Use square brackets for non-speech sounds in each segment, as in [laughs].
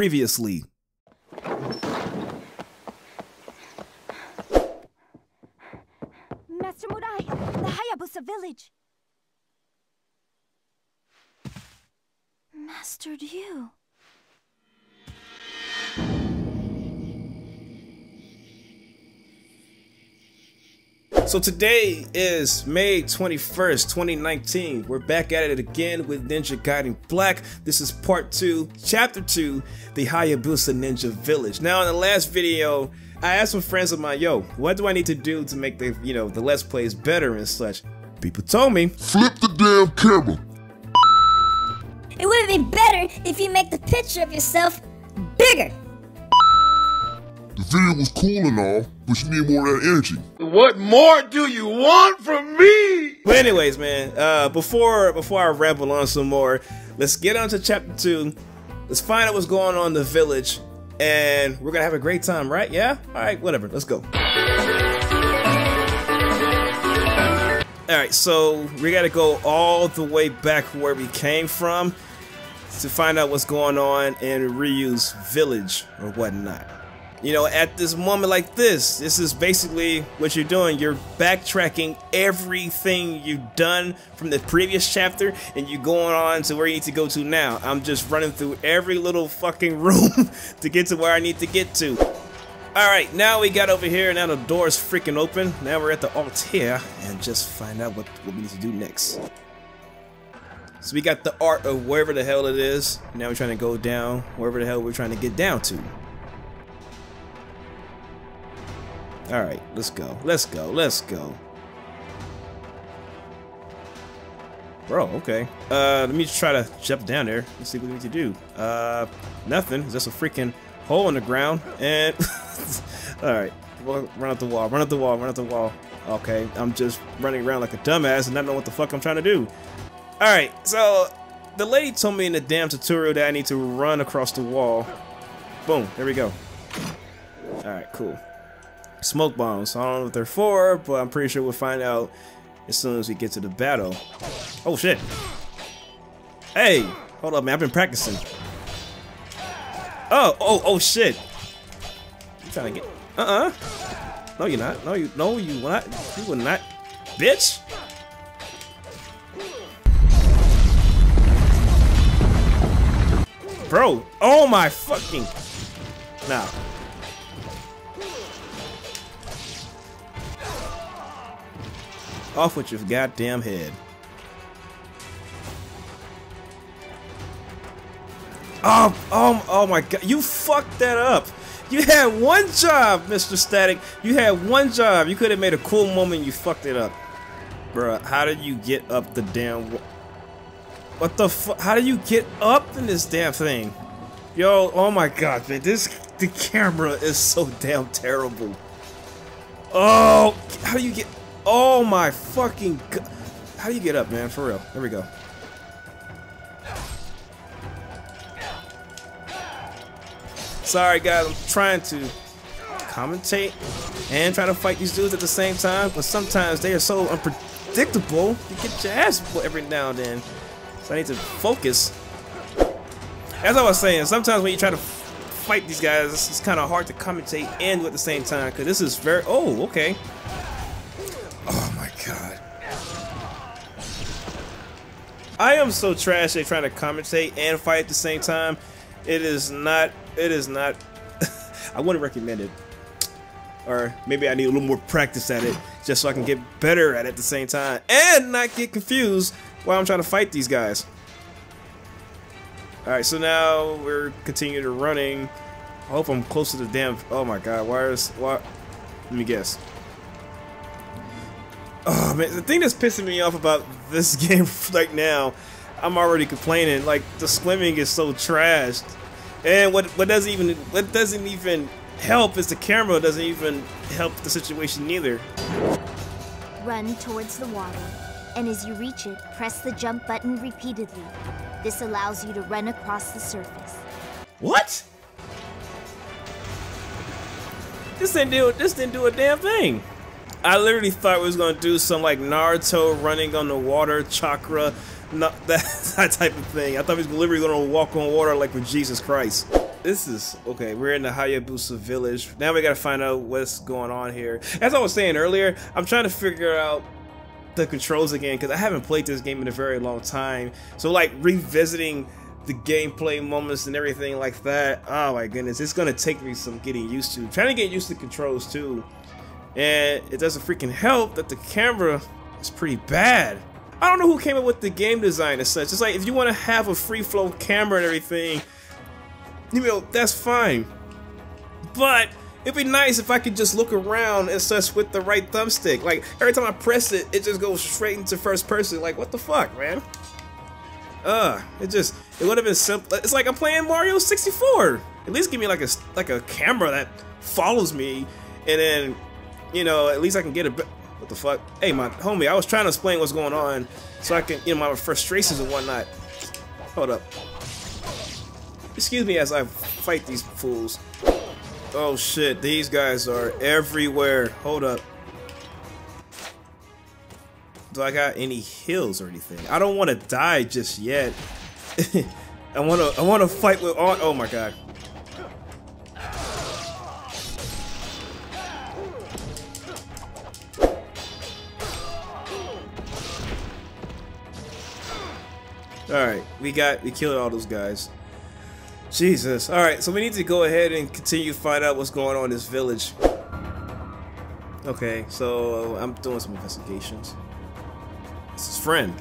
previously. Master Murai, the Hayabusa village. Master Ryu. So today is May 21st, 2019. We're back at it again with Ninja Gaiden Black. This is part two, chapter two, the Hayabusa Ninja Village. Now in the last video, I asked some friends of mine, yo, what do I need to do to make the, you know, the Let's Plays better and such? People told me, Flip the damn camera. It would have been better if you make the picture of yourself bigger. The video was cool and all, but you need more of that energy. What more do you want from me? But anyways, man, uh, before before I ramble on some more, let's get on to chapter two. Let's find out what's going on in the village, and we're gonna have a great time, right? Yeah. All right, whatever. Let's go. All right, so we gotta go all the way back where we came from to find out what's going on in Ryu's village or whatnot. You know, at this moment like this, this is basically what you're doing. You're backtracking everything you've done from the previous chapter and you're going on to where you need to go to now. I'm just running through every little fucking [laughs] room to get to where I need to get to. Alright, now we got over here, and now the door's freaking open. Now we're at the altar and just find out what, what we need to do next. So we got the art of wherever the hell it is. Now we're trying to go down wherever the hell we're trying to get down to. Alright, let's go. Let's go. Let's go. Bro, okay. Uh, let me try to jump down there. Let's see what we need to do. Uh, nothing. Just a freaking hole in the ground. And, [laughs] alright. Run up the wall. Run up the wall. Run up the wall. Okay, I'm just running around like a dumbass and not know what the fuck I'm trying to do. Alright, so the lady told me in the damn tutorial that I need to run across the wall. Boom, there we go. Alright, cool. Smoke bombs. I don't know what they're for, but I'm pretty sure we'll find out as soon as we get to the battle. Oh shit. Hey, hold up man, I've been practicing. Oh, oh, oh shit. You trying to get uh-uh. No you're not. No you no you not you will not. Bitch! Bro, oh my fucking Now. Off with your goddamn head. Oh, oh, oh my god. You fucked that up. You had one job, Mr. Statix. You had one job. You could have made a cool moment. You fucked it up. Bruh, how did you get up the damn... What the fuck? How do you get up in this damn thing? Yo, oh my god, man. This... The camera is so damn terrible. Oh, how do you get... Oh my fucking god. How do you get up, man? For real. There we go. Sorry, guys. I'm trying to commentate and try to fight these dudes at the same time, but sometimes they are so unpredictable. You get your ass every now and then. So I need to focus. As I was saying, sometimes when you try to fight these guys, it's kind of hard to commentate and at the same time because this is very. Oh, okay. I am so trash at trying to commentate and fight at the same time. It is not, it is not, [laughs] I wouldn't recommend it. Or maybe I need a little more practice at it just so I can get better at it at the same time and not get confused while I'm trying to fight these guys. Alright, so now we're continuing to running. I hope I'm close to the damn, oh my god, why is, what? Let me guess. Oh man, the thing that's pissing me off about this [laughs] game right now, I'm already complaining. Like the swimming is so trashed, and what what doesn't even what doesn't even help is the camera doesn't even help the situation either. Run towards the water, and as you reach it, press the jump button repeatedly. This allows you to run across the surface. What? This didn't do this didn't do a damn thing. I literally thought we was gonna do some like Naruto running on the water chakra, not [laughs] that, that type of thing. I thought we was literally gonna walk on water like with Jesus Christ. this is okay. We're in the Hayabusa village. Now we gotta find out what's going on here. As I was saying earlier, I'm trying to figure out the controls again because I haven't played this game in a very long time. So like revisiting the gameplay moments and everything like that. Oh my goodness, it's gonna take me some getting used to. trying to get used to controls too, and it doesn't freaking help that the camera is pretty bad. I don't know who came up with the game design as such. It's like if you want to have a free flow camera and everything, you know that's fine, but It'd be nice if I could just look around and such with the right thumbstick. Like, every time I press it, it just goes straight into first person. Like, what the fuck, man? Uh, it just, it would have been simple. It's like I'm playing Mario 64. At least give me like a, like a camera that follows me. And then, you know, at least I can get a, what the fuck? Hey, my homie, I was trying to explain what's going on so I can, you know, my frustrations and whatnot. Hold up. Excuse me as I fight these fools. Oh shit, these guys are everywhere. Hold up. Do I got any heals or anything? I don't want to die just yet. [laughs] I want to I want to fight with all Oh my god. Alright, we got, we killed all those guys. Jesus. Alright, so we need to go ahead and continue to find out what's going on in this village. Okay, so uh, I'm doing some investigations. This is friend.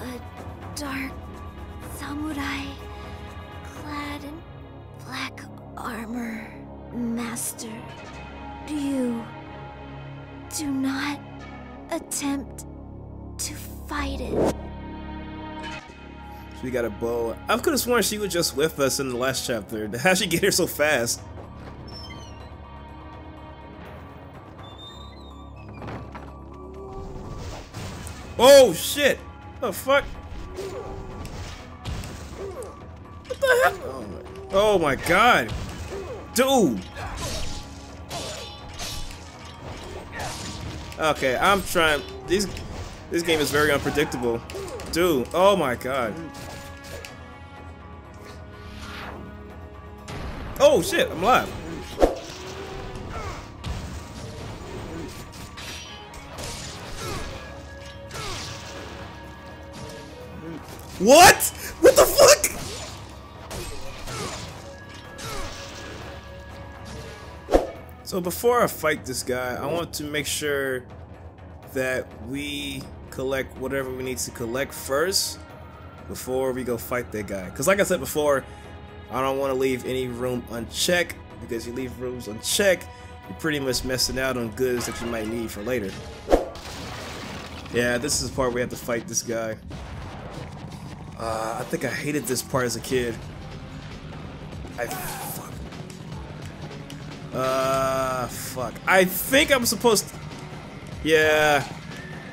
A dark samurai clad in black armor. Master, you do not attempt to fight it. We got a bow. I could have sworn she was just with us in the last chapter. [laughs] How'd she get here so fast? Oh shit! The fuck? What the hell? My, oh my god! Dude! Okay, I'm trying. These, this game is very unpredictable. Dude, oh my god. Oh shit, I'm alive. What? So before I fight this guy, I want to make sure that we collect whatever we need to collect first before we go fight that guy. Because like I said before, I don't want to leave any room unchecked because you leave rooms unchecked, you're pretty much messing out on goods that you might need for later. Yeah, this is the part where we have to fight this guy. Uh, I think I hated this part as a kid. I fuck. Uh, fuck. I think I'm supposed to... Yeah.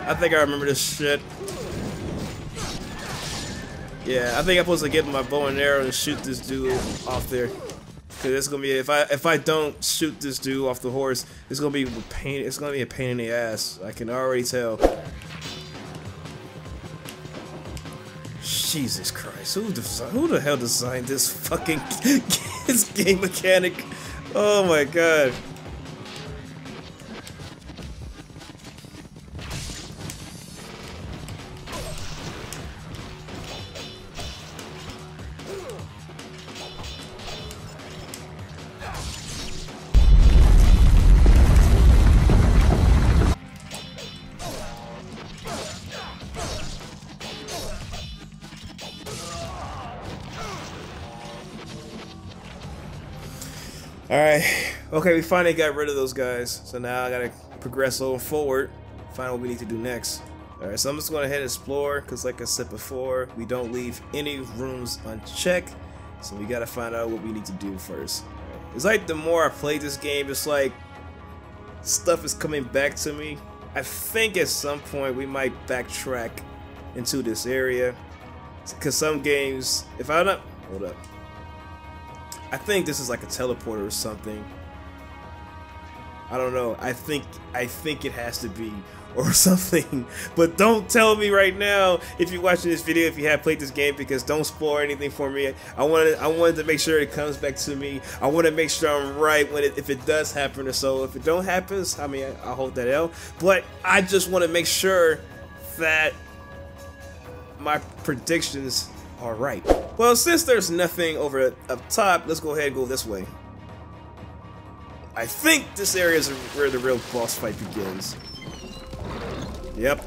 I think I remember this shit. Yeah, I think I'm supposed to get my bow and arrow and shoot this dude off there. Cause it's gonna be if I if I don't shoot this dude off the horse, it's gonna be pain. It's gonna be a pain in the ass. I can already tell. Jesus Christ, who designed, who the hell designed this fucking [laughs] this game mechanic? Oh my god. Alright, okay, we finally got rid of those guys. So now I gotta progress on forward, find what we need to do next. Alright, so I'm just gonna head and explore, because like I said before, we don't leave any rooms unchecked. So we gotta find out what we need to do first. It's like the more I play this game, it's like stuff is coming back to me. I think at some point we might backtrack into this area. Because some games, if I don't... Hold up. I think this is like a teleporter or something. I don't know. I think I think it has to be [laughs] or something. But don't tell me right now if you're watching this video if you have played this game because don't spoil anything for me. I wanted I wanted to make sure it comes back to me. I want to make sure I'm right when it, if it does happen or so. If it don't happen, I mean I, I hold that L. But I just want to make sure that my predictions are right. Well, since there's nothing over up top, let's go ahead and go this way. I think this area is where the real boss fight begins. Yep.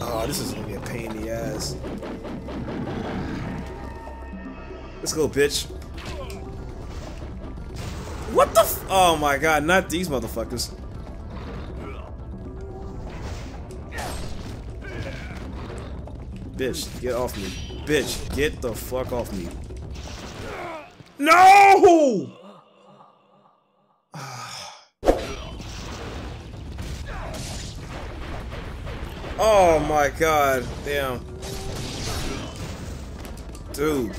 Oh, this is gonna be a pain in the ass. Let's go, bitch. What the f- Oh my god, not these motherfuckers. Bitch, get off me. Bitch, get the fuck off me. No! Oh my god, damn. Dude.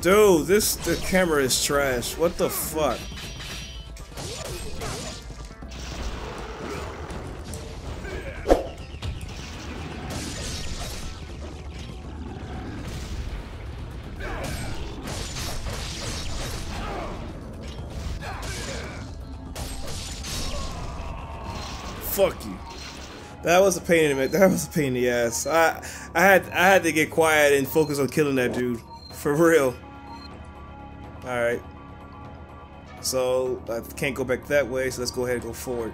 Dude, this the camera is trash. What the fuck? Fuck you. That was a pain in the that was a pain in the ass. I I had I had to get quiet and focus on killing that dude. For real. Alright. So I can't go back that way, so let's go ahead and go forward.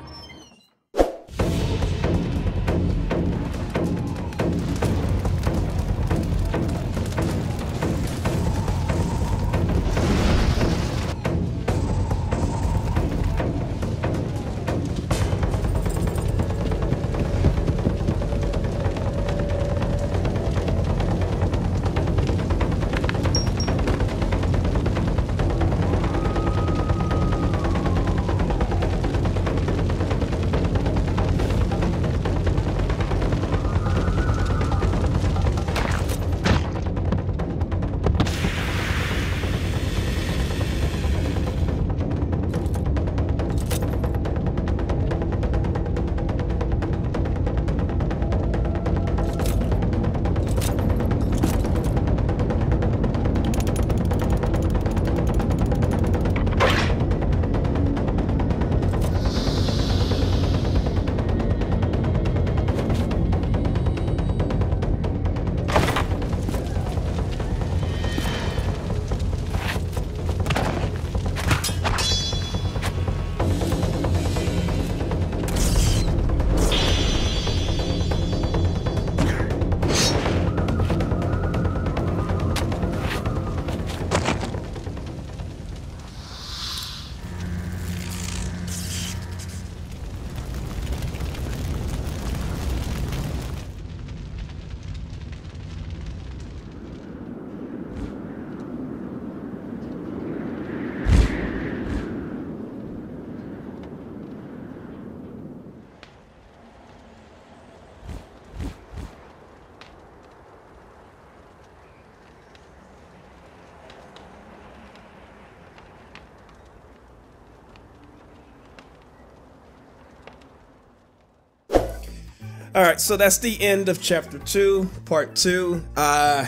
All right, so that's the end of chapter two, part two. Uh,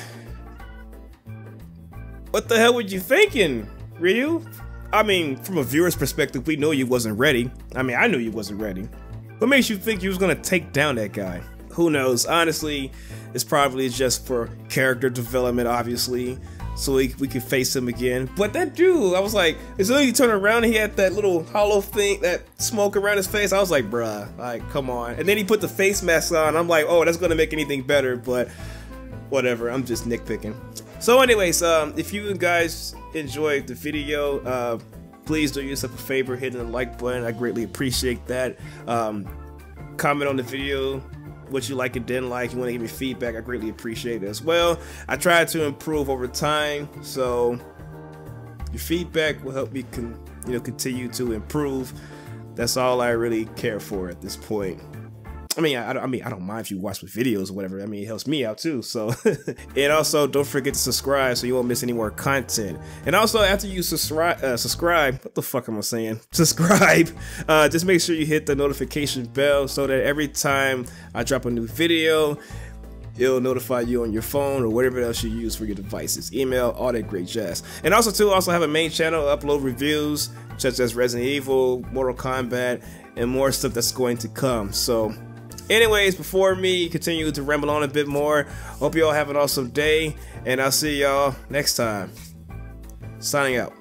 what the hell were you thinking, Ryu? I mean, from a viewer's perspective, we know you wasn't ready. I mean, I knew you wasn't ready. What makes you think you was gonna take down that guy? Who knows? Honestly, it's probably just for character development, obviously so we, we could face him again. But that dude, I was like, as soon as he turned around, he had that little hollow thing, that smoke around his face. I was like, bruh, like, come on. And then he put the face mask on. I'm like, oh, that's gonna make anything better, but whatever. I'm just nitpicking. So, anyways, um, if you guys enjoyed the video, uh, please do yourself a favor, hitting the like button. I greatly appreciate that. Um, comment on the video what you like and didn't like. You want to give me feedback, I greatly appreciate it as well. I try to improve over time, so your feedback will help me con- you know continue to improve. That's all I really care for at this point. I mean, I, I mean, I don't mind if you watch with videos or whatever. I mean, it helps me out too. So, [laughs] and also don't forget to subscribe so you won't miss any more content. And also, after you subscribe, uh, subscribe, what the fuck am I saying? [laughs] Subscribe. Uh, just make sure you hit the notification bell so that every time I drop a new video, it'll notify you on your phone or whatever else you use for your devices email all that great jazz and also too also have a main channel upload reviews such as resident evil mortal kombat and more stuff that's going to come so anyways before me continue to ramble on a bit more hope you all have an awesome day and i'll see y'all next time. Signing out